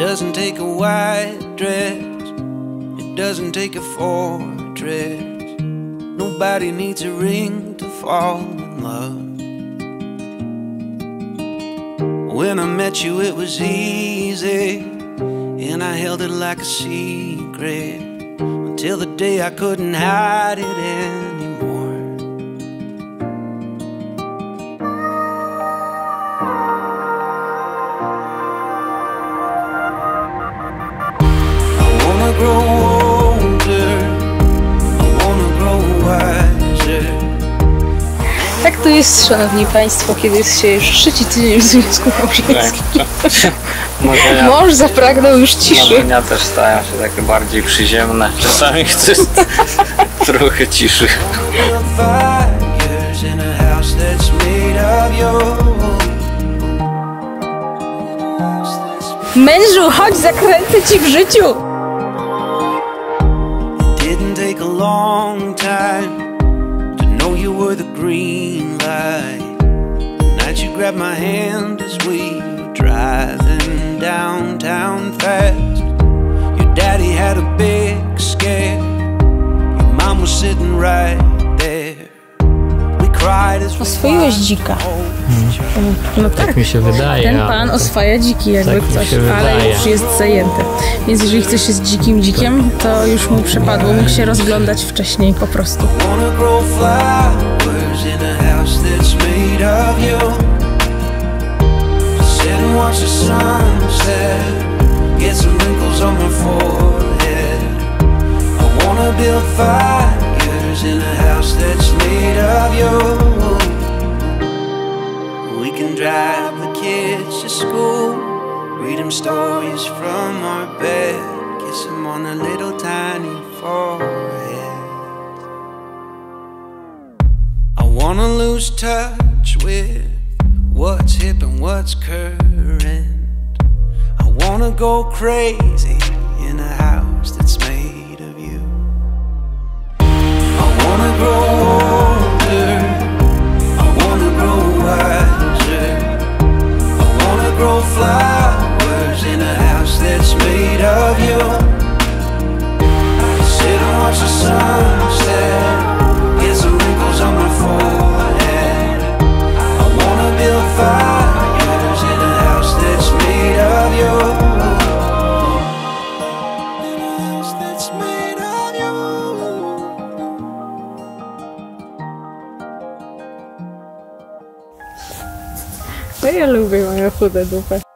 doesn't take a white dress, it doesn't take a fortress. Nobody needs a ring to fall in love. When I met you, it was easy, and I held it like a secret until the day I couldn't hide it anymore. To jest, szanowni państwo, kiedy jest się już trzeci tydzień w związku małżeńskim. Marzenia, Mąż zapragnął już ciszy. marzenia też stają się takie bardziej przyziemne. Czasami chcę trochę ciszy. Mężu, chodź, zakręcę ci w życiu! Were the green light. Night you grabbed my hand as we were driving downtown fast. Your daddy had a big scare. Your mom was sitting right Oswoiłeś dzika. No tak, mi się wydaje, ten pan oswaja dziki jakby Tak coś, ale już jest zajęty. Więc jeżeli chcesz się z dzikim dzikiem, to już mu przepadło, mógł się rozglądać wcześniej po prostu. get some wrinkles on my forehead. I wanna build fires school, read them stories from our bed, kiss them on a little tiny forehead. I wanna lose touch with what's hip and what's current. I wanna go crazy ja lubię moją chude dupę.